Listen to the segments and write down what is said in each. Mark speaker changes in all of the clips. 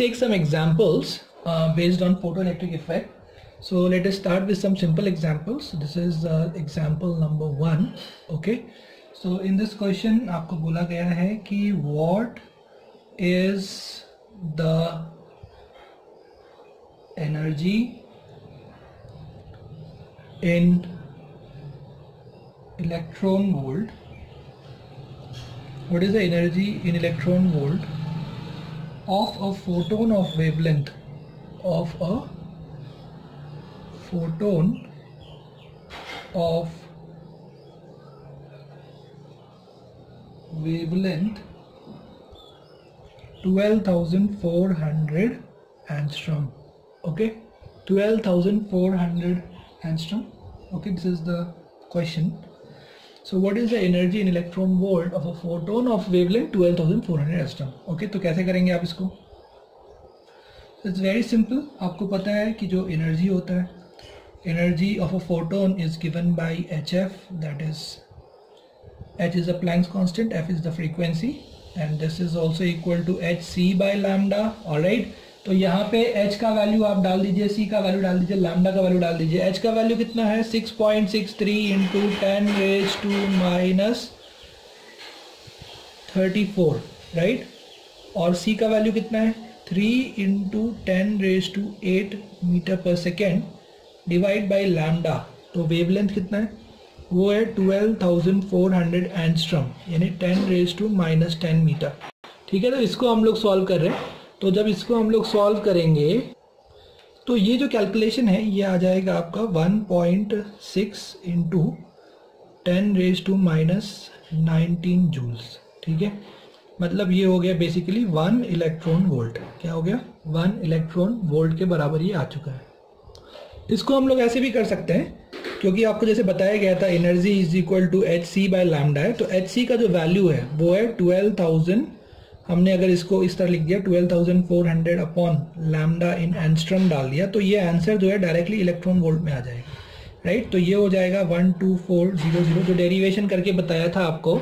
Speaker 1: take some examples uh, based on photoelectric effect. So let us start with some simple examples. This is uh, example number one. Okay. So in this question आपको बोला गया है कि what is the energy in electron volt what is the energy in electron volt of a photon of wavelength of a photon of wavelength 12400 angstrom okay? 12400 angstrom okay this is the question so what is the energy in electron volt of a photon of wavelength 12400 angstrom okay तो कैसे करेंगे आप इसको? It's very simple आपको पता है कि जो एनर्जी होता है energy of a photon is given by H F that is H is a Planck's constant F is the frequency and this is also equal to H C by lambda alright तो यहाँ पे h का value आप डाल दीजिए c का value डाल दीजिए लैम्डा का वैल्यू डाल दीजिए। H का वैल्यू कितना है? 6.63 point six three into ten raise to minus thirty four right और c का वैल्यू कितना है? 3 into ten raise to eight metre per second divide by lambda तो वेवलेंथ कितना है? वो है 12,400 एंस्ट्रम यानी 10 raise to minus ten metre ठीक है तो इसको हम लोग सॉल्व कर रहे हैं। तो जब इसको हम लोग सॉल्व करेंगे तो ये जो कैलकुलेशन है, ये आ जाएगा आपका 1.6 point six into ten raise to minus nineteen joules ठीक है? मतलब ये हो गया बेसिकली वन इलेक्ट्रॉन वोल्ट क्या हो गया? वन इलेक्ट्रॉन वोल्ट के बराबर ये आ चुका है। इसको हम लोग ऐसे भी कर सकते हैं, क्योंकि आपको जैसे बताया गया था energy is equal to H C by lambda है तो एच सी का जो वैल्यू है, वो है ट्वेल्व थाउज़ेंड हमने अगर इसको इस तरह लिख दिया 12,400 अपॉन लैमडा इन एंस्ट्रम डाल दिया तो ये आंसर जो है डायरेक्टली इलेक्ट्रॉन वोल्ट में आ जाएगा राइट तो ये हो जाएगा one two four zero zero जो डेरिवेशन करके बताया था आपको।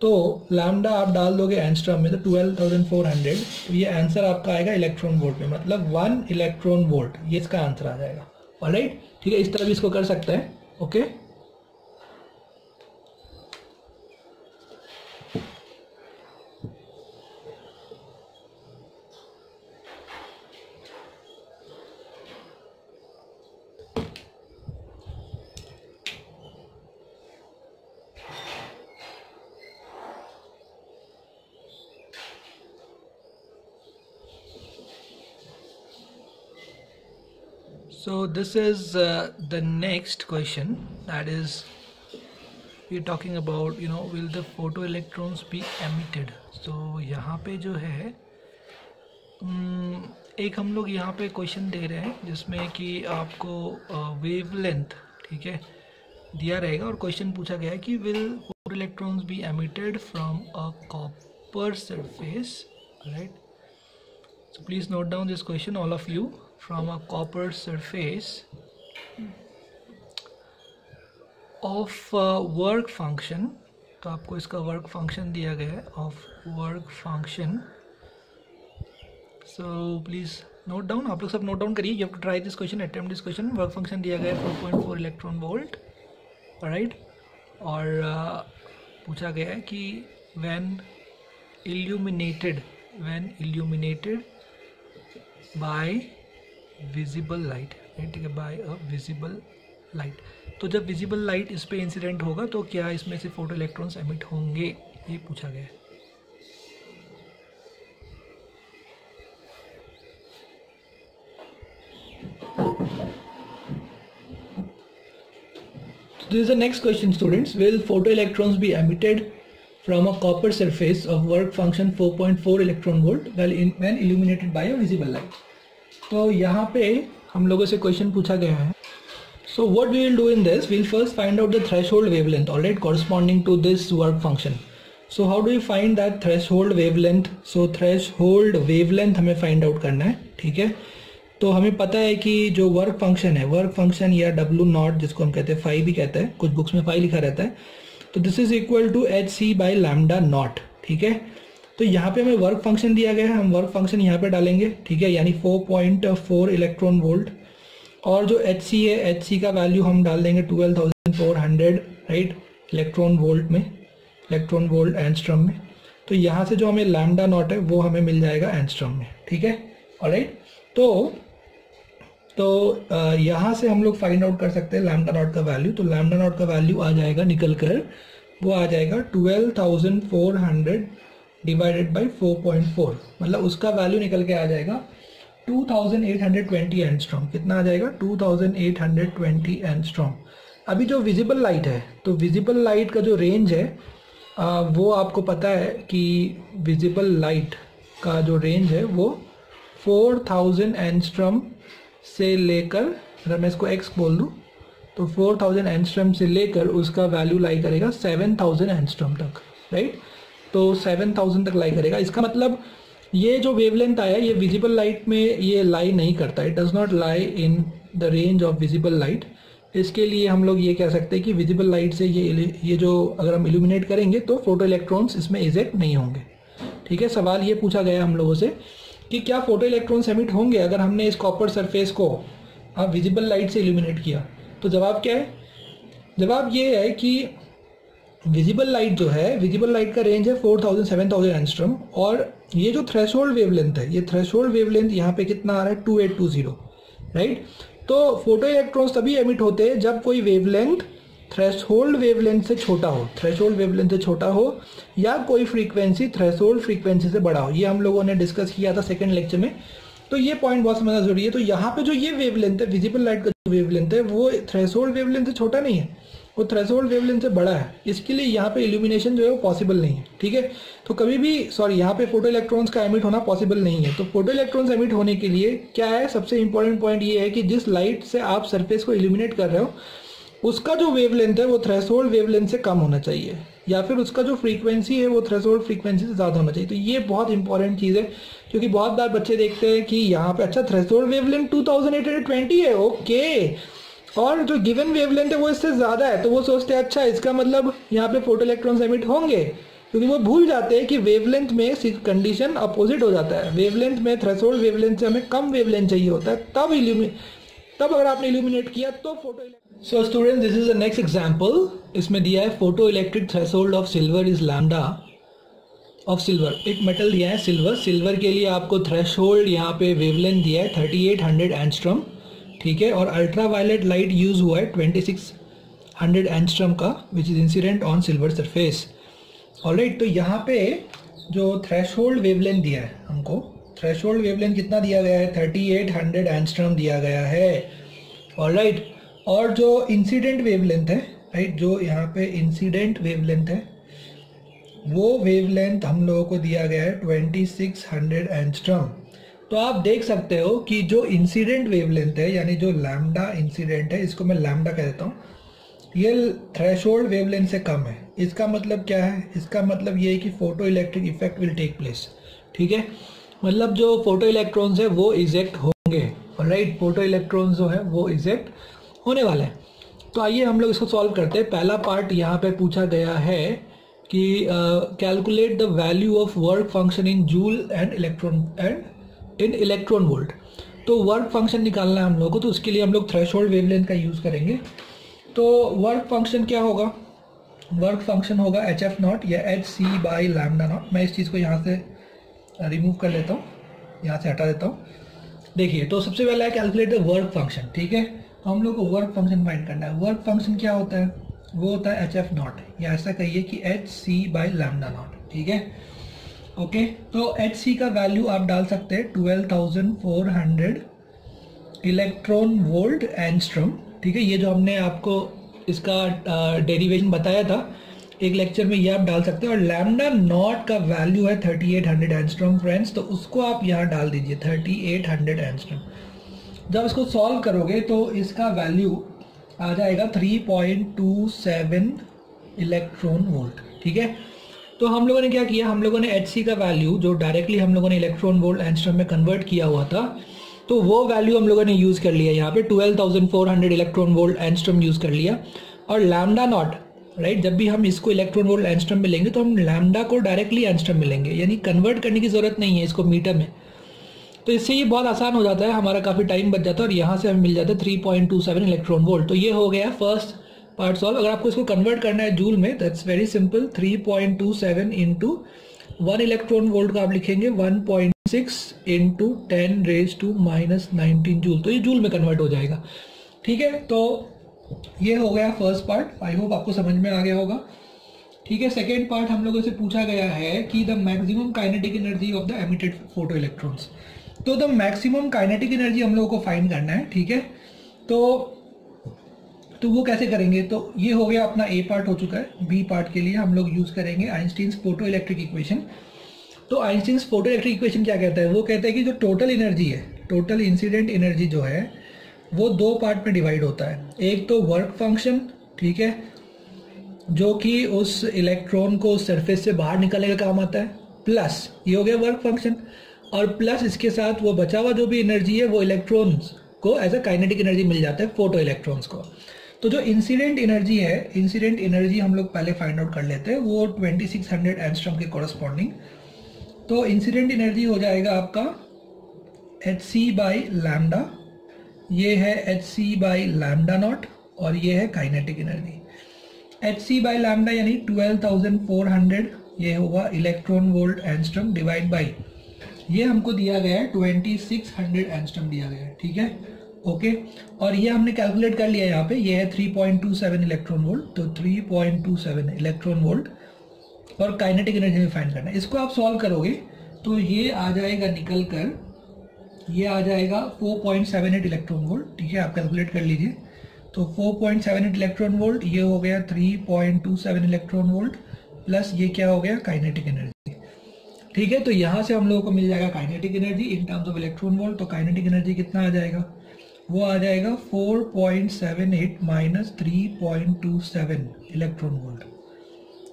Speaker 1: तो लैम्डा आप डाल दोगे एंस्ट्रम में तो 12,400 तो ये आंसर आपका आएगा इलेक्ट्रॉन वोल्ट में मतलब वन इलेक्ट्रॉन वोल्ट ये इसका आंसर आ जाएगा। राइट ठीक है इस तरह भी इसको कर सकते हैं okay okay? so this is uh, the next question that is we're talking about you know will the photoelectrons be emitted so यहाँ पे जो है एक हम लोग यहाँ पे क्वेश्चन दे रहे हैं जिसमें कि आपको वेवलेंथ ठीक है दिया रहेगा और क्वेश्चन पूछा गया है कि will photoelectrons be emitted from a copper surface right so please note down this question all of you from a copper surface of work function. तो आपको इसका वर्क फ़ंक्शन दिया गया है of work function so please note down आप लोग सब note down करिए. You have to try this question attempt this question work function दिया गया है four point four electron volt right और uh, पूछा गया है कि when illuminated when illuminated by visible light ठीक बाय अ विजिबल लाइट तो जब विजिबल लाइट इस पर इंसिडेंट होगा तो क्या इसमें से फ़ोटो इलेक्ट्रॉन्स एमिट होंगे? ये पूछा गया this the next question students will photoelectrons be emitted from a copper surface of work function 4.4 electron volt well in man illuminated by a visible light तो यहाँ पे हम लोगों से क्वेश्चन पूछा गया है। So what we will do in this will first find out the threshold wavelength all right corresponding to this work function so how do you find that threshold wavelength so threshold wavelength हमें find out करना है, ठीक है? तो हमें पता है कि जो वर्क फ़ंक्शन है वर्क फ़ंक्शन या डब्ल्यू नॉट जिसको हम कहते हैं फाइव भी कहते हैं, कुछ बुक्स में फाइव लिखा रहता है। तो this is equal to H C by lambda naught ठीक है? तो यहाँ पे हमें वर्क फ़ंक्शन दिया गया है हम वर्क फ़ंक्शन यहाँ पे डालेंगे ठीक है? यानी 4.4 इलेक्ट्रॉन वोल्ट और जो एच सी है एच सी का वैल्यू हम डाल देंगे 12,400 राइट इलेक्ट्रॉन वोल्ट में इलेक्ट्रॉन वोल्ट एंस्ट्रम में। तो यहाँ से जो हमें लैमडा नॉट है वो हमें मिल जाएगा एंस्ट्रम में ठीक है? राइट तो तो यहाँ से हम लोग फाइंड आउट कर सकते हैं लैमडा नॉट का वैल्यू तो लैमडा नॉट का वैल्यू आ जाएगा निकल कर वो आ जाएगा twelve thousand four hundred divided by four point four मतलब उसका वैल्यू निकल के आ जाएगा two thousand eight hundred twenty angstrom कितना आ जाएगा? Two thousand eight hundred twenty angstrom अभी जो विजिबल लाइट है तो विजिबल लाइट का जो रेंज है आ, वो आपको पता है कि विजिबल लाइट का जो रेंज है वो फोर थाउज़ेंड एंस्ट्रम से लेकर अगर मैं इसको एक्स बोल दूँ तो फोर थाउज़ेंड एंस्ट्रम से लेकर उसका वैल्यू लाई करेगा सेवन थाउज़ेंड एंस्ट्रम तक राइट तो सेवन थाउज़ेंड तक लाई करेगा इसका मतलब ये जो वेवलेंथ आया, ये विजिबल लाइट में ये लाई नहीं करता। It does not lie in the range of visible light इसके लिए हम लोग ये कह सकते हैं कि विजिबल लाइट से ये ये जो अगर हम इल्यूमिनेट करेंगे तो फ़ोटो इलेक्ट्रॉन्स इसमें इजेक्ट नहीं होंगे। ठीक है? सवाल ये पूछा गया हम लोगों से कि क्या फ़ोटो इलेक्ट्रॉन्स एमिट होंगे? अगर हमने इस कॉपर सरफेस को विजिबल लाइट से इल्यूमिनेट किया तो जवाब क्या है? जवाब ये है कि विजिबल लाइट जो है विजिबल लाइट का रेंज है four thousand seven thousand angstrom और ये जो थ्रेश वेवलेंथ है, ये थ्रेश वेवलेंथ यहाँ पे कितना आ रहा है? Two eight two zero right तो फ़ोटो इलेक्ट्रॉन्स तभी एमिट होते हैं जब कोई वेवलेंथ थ्रेशोल्ड वेवलेंथ से छोटा हो थ्रेशोल्ड वेवलेंथ से छोटा हो या कोई फ्रीक्वेंसी थ्रेशोल्ड फ्रीक्वेंसी से बड़ा हो। ये हम लोगों ने डिस्कस किया था सेकेंड लेक्चर में। तो ये पॉइंट बहुत समझना ज़रूरी है। तो यहाँ पे जो ये वेवलेंथ है विजिबल लाइट का जो वेवलेंथ है, वो थ्रेशोल्ड वेवलेंथ से छोटा नहीं है। वो थ्रेशोल्ड वेवलेंथ से बड़ा है। इसके लिए यहाँ पे इल्यूमिनेशन जो है वो पॉसिबल नहीं है, ठीक है? तो कभी भी सॉरी यहाँ पे फ़ोटो इलेक्ट्रॉन्स का एमिट होना पॉसिबल नहीं है। तो फ़ोटो इलेक्ट्रॉन्स एमिट होने के लिए क्या है? सबसे इंपॉर्टेंट पॉइंट ये है कि जिस लाइट से आप सरफेस को इल्यूमिनेट कर रहे हो, उसका जो वेवलेंथ है वो थ्रेशोल्ड वेवलेंथ से कम होना चाहिए। या फिर उसका जो फ्रीक्वेंसी है वो थ्रेशोल्ड फ्रीक्वेंसी से ज़्यादा होना चाहिए। तो ये बहुत इंपॉर्टेंट चीज़ है, क्योंकि बहुत बार बच्चे देखते हैं कि यहाँ पे अच्छा थ्रेशोल्ड वेवलेंथ 2820 है ओके और जो गिवन वेवलेंथ है, वो इससे ज़्यादा है। तो वो सोचते हैं अच्छा इसका मतलब यहाँ पे फ़ोटो इलेक्ट्रॉन एमिट होंगे, क्योंकि वो भूल जाते हैं कि वेवलेंथ में कंडीशन अपोजिट हो जाता है। वेवलेंथ में थ्रेशोल्ड वेवलेंथ से हमें कम वेवलेंथ चाहिए होता है, तब इल्यूमि तब अगर आपने इल्यूमिनेट किया तो photo so student this is the next example इसमें दिया है photoelectric threshold of silver is lambda of silver एक मेटल दिया है सिल्वर सिल्वर के लिए आपको थ्रेशोल्ड यहाँ पे वेवलेंथ दिया है थर्टी एट हंड्रेड एंस्ट्रम ठीक है, और अल्ट्रा वायलेट लाइट यूज़ हुआ है ट्वेंटी सिक्स हंड्रेड एंस्ट्रम का which is incident on silver surface alright तो यहाँ पे जो थ्रेशोल्ड वेवलेंथ दिया है हमको थ्रेशोल्ड वेवलेंथ कितना दिया गया है? थर्टी एट हंड्रेड एंस्ट्रम दिया गया है। ऑल राइट और जो इंसिडेंट वेवलेंथ है राइट जो यहाँ पे इंसिडेंट वेवलेंथ है, वो वेवलेंथ हम लोगों को दिया गया है ट्वेंटी सिक्स हंड्रेड एंस्ट्रम तो आप देख सकते हो कि जो इंसिडेंट वेवलेंथ है, यानी जो लैम्डा इंसिडेंट है, इसको मैं लैम्डा कह देता हूँ, ये थ्रेशोल्ड वेवलेंथ से कम है। इसका मतलब क्या है? इसका मतलब ये है कि photoelectric effect will take place ठीक है? मतलब जो फ़ोटो इलेक्ट्रॉन्स है, वो इजेक्ट होंगे राइट फ़ोटो इलेक्ट्रॉन्स जो है, वो इजेक्ट होने वाले हैं। तो आइए हम लोग इसको सॉल्व करते हैं। पहला पार्ट यहाँ पे पूछा गया है कि calculate the value of work function in joule and electron and in electron volt तो वर्क फ़ंक्शन निकालना है हम लोग को तो उसके लिए हम लोग थ्रेश होल्ड वेवलेंथ का यूज़ करेंगे। तो वर्क फ़ंक्शन क्या होगा? वर्क फ़ंक्शन होगा एच एफ़ नॉट या H C by lambda naught मैं इस चीज़ को यहाँ से रिमूव कर लेता हूँ, यहाँ से हटा देता हूँ। देखिए तो सबसे पहला है कैलकुलेट द वर्क फ़ंक्शन ठीक है? तो हम लोग को वर्क फ़ंक्शन फाइंड करना है। वर्क फ़ंक्शन क्या होता है? वो होता है एच एफ़ नॉट या ऐसा कहिए कि H C by lambda naught ठीक है? ओके तो एच सी का वैल्यू आप डाल सकते हैं twelve thousand four hundred electron volt angstrom ठीक है, ये जो हमने आपको इसका डेरिवेशन बताया था, एक लेक्चर में ये आप डाल सकते हैं। और लैमडा नॉट का वैल्यू है 3800 हंड्रेड एंस्ट्रॉम फ्रेंड्स तो उसको आप यहाँ डाल दीजिए 3800 हंड्रेड एंस्ट्रॉम जब इसको सॉल्व करोगे तो इसका वैल्यू आ जाएगा 3.27 इलेक्ट्रॉन वोल्ट ठीक है? तो हम लोगों ने क्या किया? हम लोगों ने एचसी का वैल्यू जो डायरेक्टली हम लोगों ने इलेक्ट्रॉन वोल्ट एंस्ट्रॉम में कन्वर्ट किया हुआ था तो वो वैल्यू हम लोगों ने यूज़ कर लिया। यहाँ पे 12,400 इलेक्ट्रॉन वोल्ट एंस्ट्रॉम यूज़ कर लिया। और लैमडा नॉट राइट जब भी हम इसको इलेक्ट्रॉन वोल्ट एंस्ट्रम में लेंगे तो हम लैम्डा को डायरेक्टली एंस्ट्रम में लेंगे। यानी कन्वर्ट करने की ज़रूरत नहीं है इसको मीटर में। तो इससे ये बहुत आसान हो जाता है हमारा काफ़ी टाइम बच जाता है और यहाँ से हमें मिल जाता है three point two seven electron volt तो ये हो गया फ़र्स्ट पार्ट सॉल्व अगर आपको इसको कन्वर्ट करना है जूल में that's very simple three point two seven into one electron volt का आप लिखेंगे one point six into ten raise to minus nineteen joule तो ये जूल में कन्वर्ट हो जाएगा। ठीक है? तो ये हो गया फ़र्स्ट पार्ट आई होप आपको समझ में आ गया होगा। ठीक है? सेकेंड पार्ट हम लोगों से पूछा गया है कि the maximum kinetic energy of the emitted photoelectrons तो द मैक्सिमम काइनेटिक एनर्जी हम लोगों को फाइंड करना है। ठीक है? तो तो वो कैसे करेंगे? तो ये हो गया अपना ए पार्ट हो चुका है। बी पार्ट के लिए हम लोग यूज़ करेंगे आइंस्टीन्स फ़ोटो इलेक्ट्रिक इक्वेशन तो आइंस्टीन्स फ़ोटो इलेक्ट्रिक इक्वेशन क्या कहता है? वो कहता है कि जो टोटल एनर्जी है टोटल इंसिडेंट एनर्जी जो है, वो दो पार्ट में डिवाइड होता है। एक तो वर्क फ़ंक्शन ठीक है, जो कि उस इलेक्ट्रॉन को सरफेस से बाहर निकालने का काम आता है प्लस ये हो गया वर्क फ़ंक्शन और प्लस इसके साथ वो बचा हुआ जो भी एनर्जी है, वो इलेक्ट्रॉन्स को एज अ काइनेटिक एनर्जी मिल जाता है फ़ोटो इलेक्ट्रॉन्स को। तो जो इंसिडेंट एनर्जी है इंसिडेंट एनर्जी हम लोग पहले फाइंड आउट कर लेते हैं वो 2600 हंड्रेड एंस्ट्रम के कॉरस्पॉन्डिंग तो इंसिडेंट एनर्जी हो जाएगा आपका एच सी बाई लैमडा ये है H C by lambda naught और ये है kinetic energy H C by lambda यानी 12,400 ये होगा electron volt angstrom divide by ये हमको दिया गया है 2600 एंस्ट्रम दिया गया है ठीक है? ओके और ये हमने कैलकुलेट कर लिया यहाँ पे. ये है 3.27 इलेक्ट्रॉन वोल्ट तो 3.27 इलेक्ट्रॉन वोल्ट और काइनेटिक एनर्जी में फाइंड करना है. इसको आप सॉल्व करोगे तो ये आ जाएगा निकल कर. ये आ जाएगा 4.78 इलेक्ट्रॉन वोल्ट ठीक है, आप कैलकुलेट कर लीजिए. तो 4.78 इलेक्ट्रॉन वोल्ट ये हो गया 3.27 इलेक्ट्रॉन वोल्ट प्लस ये क्या हो गया? काइनेटिक एनर्जी ठीक है तो यहाँ से हम लोगों को मिल जाएगा kinetic energy in terms of electron volt तो काइनेटिक एनर्जी कितना आ जाएगा? वो आ जाएगा 4.78 माइनस थ्री इलेक्ट्रॉन वोल्ट,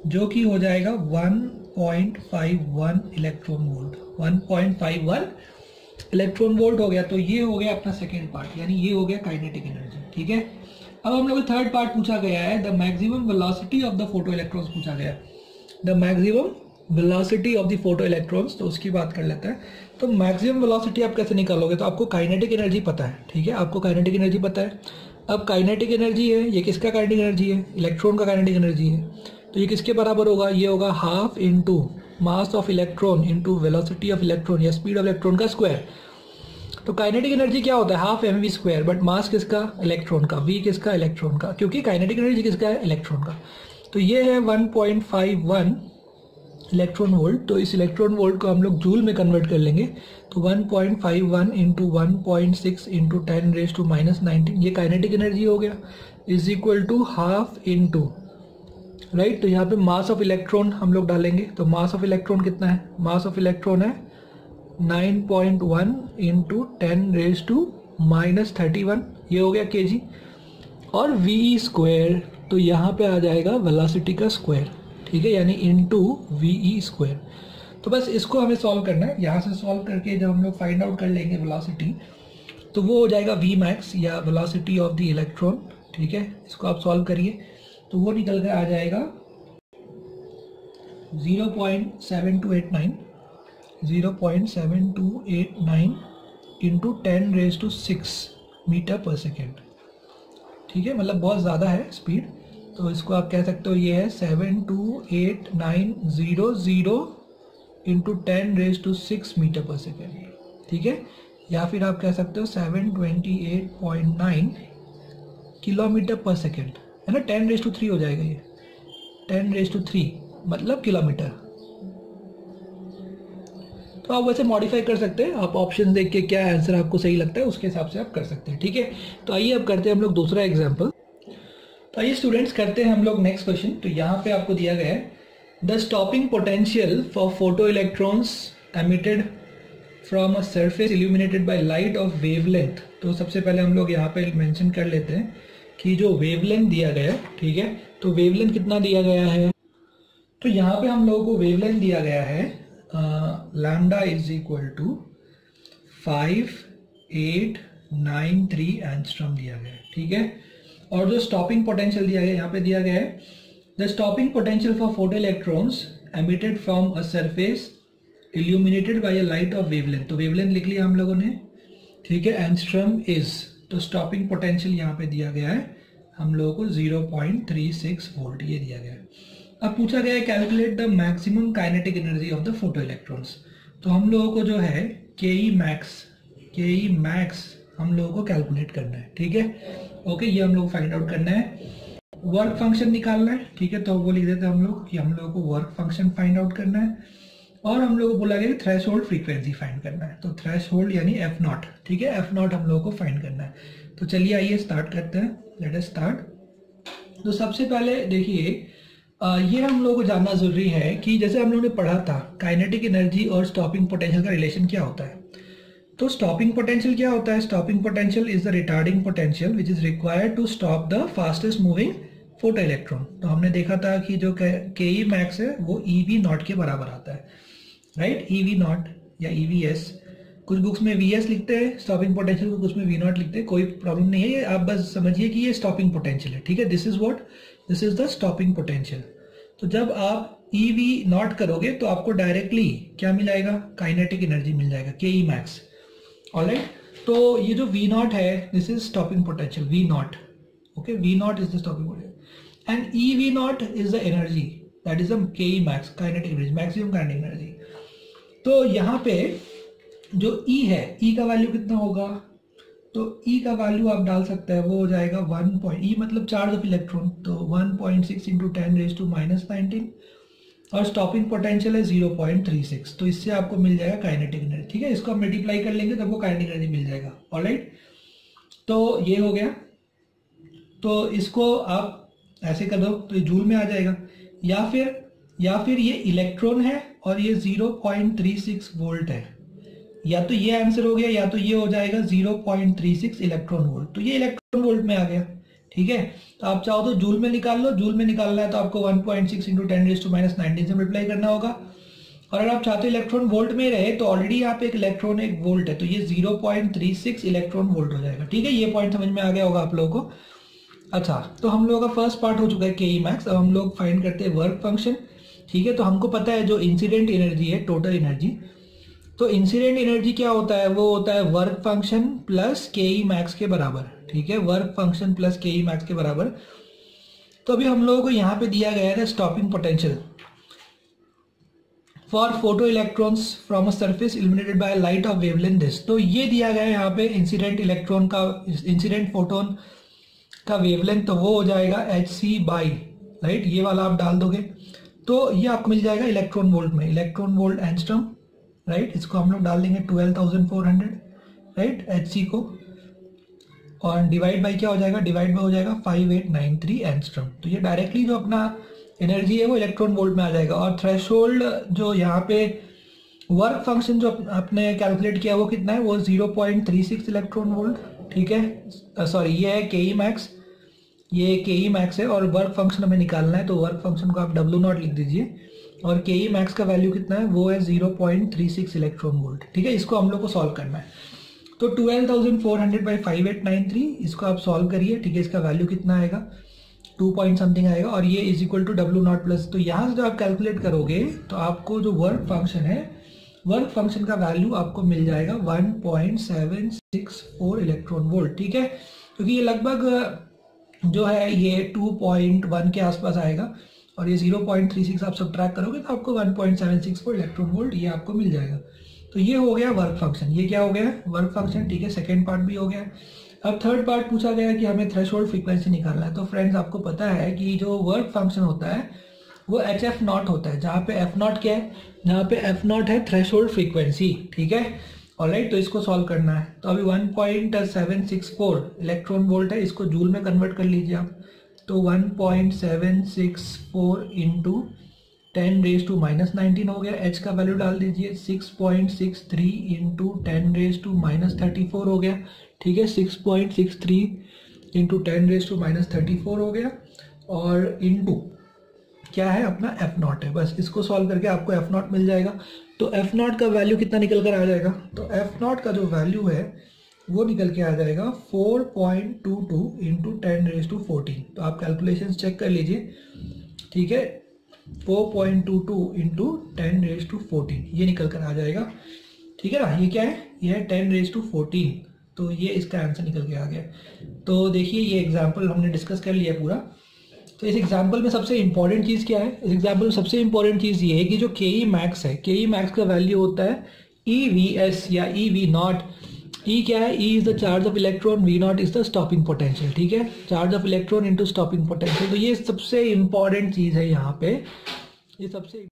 Speaker 1: जो कि हो जाएगा 1.51 इलेक्ट्रॉन वोल्ट। 1.51 इलेक्ट्रॉन वोल्ट हो गया तो ये हो गया अपना सेकेंड पार्ट यानी ये हो गया काइनेटिक एनर्जी ठीक है? अब हम लोग थर्ड पार्ट पूछा गया है the maximum velocity of the photoelectrons पूछा गया the maximum velocity of the photoelectrons तो उसकी बात कर लेते हैं। तो मैक्सिमम वेलोसिटी आप कैसे निकालोगे? तो आपको काइनेटिक एनर्जी पता है, ठीक है? आपको काइनेटिक एनर्जी पता है। अब काइनेटिक एनर्जी है, ये किसका काइनेटिक एनर्जी है? इलेक्ट्रॉन का काइनेटिक एनर्जी है। तो ये किसके बराबर होगा? ये होगा half into mass of electron into velocity of electron या स्पीड ऑफ़ इलेक्ट्रॉन का स्क्वायर तो काइनेटिक एनर्जी क्या होता है? Half M V square but mass किसका? इलेक्ट्रॉन का। वी किसका? इलेक्ट्रॉन का। क्योंकि काइनेटिक एनर्जी किसका है? इलेक्ट्रॉन का। तो ये है 1.51 इलेक्ट्रॉन वोल्ट तो इस इलेक्ट्रॉन वोल्ट को हम लोग जूल में कन्वर्ट कर लेंगे। तो 1.51 point five one into one point six into ten raise to minus nineteen ये काइनेटिक एनर्जी हो गया। Is equal to half into right तो यहाँ पे मास ऑफ़ इलेक्ट्रॉन हम लोग डालेंगे। तो मास ऑफ़ इलेक्ट्रॉन कितना है? मास ऑफ़ इलेक्ट्रॉन है 9.1 point one into ten raise to minus thirty one ये हो गया के जी और वी स्क्वायर तो यहाँ पे आ जाएगा वेलोसिटी का स्क्वायर ठीक है, यानी इंटू वी ई स्क्वायर तो बस इसको हमें सॉल्व करना है। यहाँ से सॉल्व करके जब हम लोग फाइंड आउट कर लेंगे वेलोसिटी तो वो हो जाएगा वी मैक्स या वेलोसिटी ऑफ़ द इलेक्ट्रॉन ठीक है? इसको आप सॉल्व करिए। तो वो निकल कर आ जाएगा zero point seven two eight nine zero point seven two eight nine into ten raise to six metre पर सेकेंड ठीक है? मतलब बहुत ज़्यादा है स्पीड तो इसको आप कह सकते हो ये है seven two eight nine zero zero into ten raise to six metre पर सेकेंड ठीक है? या फिर आप कह सकते हो seven twenty eight point nine kilometre पर सेकेंड है ना? टेन रेज टू थ्री हो जाएगा ये. टेन रेज टू थ्री मतलब किलोमीटर. तो आप वैसे मॉडिफाई कर सकते हैं। आप ऑप्शन देख के क्या आंसर आपको सही लगता है, उसके हिसाब से आप कर सकते हैं। ठीक है? तो आइए अब करते हैं हम लोग दूसरा एग्ज़ाम्पल तो आइए स्टूडेंट्स करते हैं हम लोग नेक्स्ट क्वेश्चन तो यहाँ पे आपको दिया गया है the stopping potential for photoelectrons emitted from a surface illuminated by light of wavelength तो सबसे पहले हम लोग यहाँ पे मेंशन कर लेते हैं कि जो वेवलेंथ दिया गया है, ठीक है? तो वेवलेंथ कितना दिया गया है? तो यहाँ पे हम लोगों को वेवलेंथ दिया गया है lambda is equal to five eight nine three angstrom दिया गया है, ठीक है? और जो स्टॉपिंग पोटेंशियल दिया गया, यहाँ पे दिया गया है the stopping potential for photoelectrons emitted from a surface illuminated by a light of wavelength तो वेवलेंथ लिख लिया हम लोगों ने। ठीक है एंस्ट्रम इज़ तो स्टॉपिंग पोटेंशियल यहाँ पे दिया गया है। हम लोगों को 0.36 वोल्ट ये दिया गया है। अब पूछा गया है calculate the maximum kinetic energy of the photoelectrons तो हम लोगों को जो है K E max K E max हम लोगों को कैलकुलेट करना है। ठीक है? ओके ये हम लोग फाइंड आउट करना है। वर्क फ़ंक्शन निकालना है, ठीक है? तो वो लिख देते हैं हम लोग कि हम लोगों को वर्क फ़ंक्शन फाइंड आउट करना है। और हम लोग को बोला गया थ्रेश होल्ड फ्रीक्वेंसी फाइंड करना है। तो थ्रेश होल्ड यानी एफ़ नॉट ठीक है? एफ़ नॉट हम लोगों को फाइंड करना है। तो चलिए आइए स्टार्ट करते हैं। लेट एस स्टार्ट तो सबसे पहले देखिए ये हम लोगों को जानना ज़रूरी है कि जैसे हम लोगों ने पढ़ा था काइनेटिक एनर्जी और स्टॉपिंग पोटेंशियल का रिलेशन क्या होता है? तो स्टॉपिंग पोटेंशियल क्या होता है? Stopping potential is the retarding potential which is required to stop the fastest moving photoelectron तो हमने देखा था कि जो के ई मैक्स है, वो ई वी नॉट के बराबर आता है राइट ई वी नॉट या ई वी एस कुछ बुक्स में वी एस लिखते हैं स्टॉपिंग पोटेंशियल कुछ में वी नॉट लिखते हैं, कोई प्रॉब्लम नहीं है। ये आप बस समझिए कि ये स्टॉपिंग पोटेंशियल है, ठीक है? This is what this is the stopping potential तो जब आप ई वी नॉट करोगे तो आपको डायरेक्टली क्या मिल जाएगा काइनेटिक एनर्जी मिल जाएगा के ई मैक्स ऑलराइट तो ये जो वी नॉट है this is stopping potential V naught okay V naught is the stopping potential and E V naught is the energy that is K E max kinetic energy maximum kinetic energy तो यहाँ पे जो ई है ई का value कितना होगा? तो ई का वैल्यू आप डाल सकते हैं, वो हो जाएगा वन पॉइंट ई मतलब चार्ज ऑफ़ इलेक्ट्रॉन तो one point six into ten raise to minus nineteen और स्टॉपिंग पोटेंशियल है ज़ीरो पॉइंट थ्री सिक्स तो इससे आपको मिल जाएगा काइनेटिक एनर्जी ठीक है? इसको आप मल्टीप्लाई कर लेंगे तो आपको काइनेटिक एनर्जी मिल जाएगा ऑलराइट तो ये हो गया। तो इसको आप ऐसे कर दो तो जूल में आ जाएगा। या फिर या फिर ये इलेक्ट्रॉन है और ये 0.36 वोल्ट है। या तो ये आंसर हो गया, या तो ये हो जाएगा 0.36 इलेक्ट्रॉन वोल्ट तो ये इलेक्ट्रॉन वोल्ट में आ गया। ठीक है? तो आप चाहो तो जूल में निकाल लो। जूल में निकालना है तो आपको 1.6 point six into ten to minus nineteen से मल्टीप्लाई करना होगा। और अगर आप चाहते हो इलेक्ट्रॉन वोल्ट में रहे तो ऑलरेडी यहाँ पे एक इलेक्ट्रॉन एक वोल्ट है। तो ये 0.36 इलेक्ट्रॉन वोल्ट हो जाएगा। ठीक है? ये पॉइंट समझ में आ गया होगा आप लोगों को। अच्छा तो हम लोगों का फ़र्स्ट पार्ट हो चुका है के ई मैक्स अब हम लोग फाइंड करते हैं वर्क फ़ंक्शन ठीक है? तो हमको पता है जो इंसिडेंट एनर्जी है टोटल एनर्जी तो इंसिडेंट एनर्जी क्या होता है? वो होता है work function plus K E max के बराबर। ठीक है? Work function plus K E max के बराबर। तो अभी हम लोगों को यहाँ पे दिया गया था stopping potential for photoelectrons from a surface illuminated by light of wavelength this तो ये दिया गया है यहाँ पे इंसिडेंट इलेक्ट्रॉन का इंसिडेंट फोटोन का वेवलेंथ तो वो हो जाएगा एच सी बाई राइट ये वाला आप डाल दोगे। तो ये आपको मिल जाएगा इलेक्ट्रॉन वोल्ट में। इलेक्ट्रॉन वोल्ट एंस्ट्रम राइट इसको हम लोग डाल देंगे twelve thousand four hundred right H C को। और डिवाइड बाई क्या हो जाएगा? डिवाइड बाई हो जाएगा five eight nine three angstrom तो ये डायरेक्टली जो अपना एनर्जी है, वो इलेक्ट्रॉन वोल्ट में आ जाएगा। और थ्रेश जो यहाँ पे वर्क फ़ंक्शन जो आपने कैलकुलेट किया वो कितना है? वो zero point three six electron volt ठीक है? सॉरी ये है के ई मैक्स ये के ई मैक्स है और वर्क फ़ंक्शन हमें निकालना है तो वर्क फ़ंक्शन को आप डब्ल्यू नॉट लिख दीजिए। और के ई मैक्स का वैल्यू कितना है? वो है zero point three six electron volt ठीक है? इसको हम लोग को सॉल्व करना है। तो twelve thousand four hundred by five eight nine three इसको आप सॉल्व करिए। ठीक है? इसका वैल्यू कितना आएगा? टू पॉइंट समथिंग आएगा और ये is equal to W naught plus तो यहाँ से जब आप कैलकुलेट करोगे तो आपको जो वर्क फ़ंक्शन है वर्क फ़ंक्शन का वैल्यू आपको मिल जाएगा one point seven six four electron volt ठीक है? क्योंकि ये लगभग, जो है, ये 2.1 के आसपास आएगा। और ये 0.36 आप सब ट्रैक करोगे तो आपको 1.76 फोर इलेक्ट्रॉन वोल्ट ये आपको मिल जाएगा। तो ये हो गया वर्क फ़ंक्शन ये क्या हो गया? वर्क फ़ंक्शन ठीक है? सेकेंड पार्ट भी हो गया। अब थर्ड पार्ट पूछा गया कि हमें थ्रेश फ्रीक्वेंसी निकालना है। तो फ्रेंड्स आपको पता है कि जो वर्क फ़ंक्शन होता है, वो एच एफ़ नॉट होता है। जहाँ पे एफ़ नॉट क्या है? जहाँ पे एफ़ नॉट है थ्रेश फ्रीक्वेंसी ठीक है? ऑलराइट तो इसको सॉल्व करना है। तो अभी 1.764 इलेक्ट्रॉन वोल्ट है। इसको जूल में कन्वर्ट कर लीजिए आप। तो 1.764 point seven six four into ten raise to minus nineteen हो गया। एच का वैल्यू डाल दीजिए। 6.63 point six three into ten raise to minus thirty four हो गया। ठीक है? 6.63 point six three into ten raise to minus thirty four हो गया। और इंटू क्या है? अपना एफ़ नॉट है। बस इसको सॉल्व करके आपको एफ़ नॉट मिल जाएगा। तो एफ़ नॉट का वैल्यू कितना निकल कर आ जाएगा? तो एफ़ नॉट का जो वैल्यू है वो निकल के आ जाएगा 4.22 point two two into ten raise to fourteen तो आप कैलकुलेशन चेक कर लीजिए। ठीक है? Four point two two into ten raise to fourteen ये निकल कर आ जाएगा। ठीक है ना? ये क्या है? ये है टेन रेज टू फोर्टीन तो ये इसका आंसर निकल के आ गया। तो देखिए, ये एग्ज़ाम्पल हमने डिस्कस कर लिया पूरा। तो इस एग्ज़ाम्पल में सबसे इंपॉर्टेंट चीज़ क्या है? इस एग्ज़ाम्पल में सबसे इंपॉर्टेंट चीज़ ये है कि जो के ई मैक्स है के ई मैक्स का वैल्यू होता है ई वी एस या ई वी नॉट ई क्या है? E is the charge of electron V naught is the stopping potential ठीक है? Charge of electron into stopping potential तो ये सबसे इंपॉर्टेंट चीज़ है यहाँ पे। ये सबसे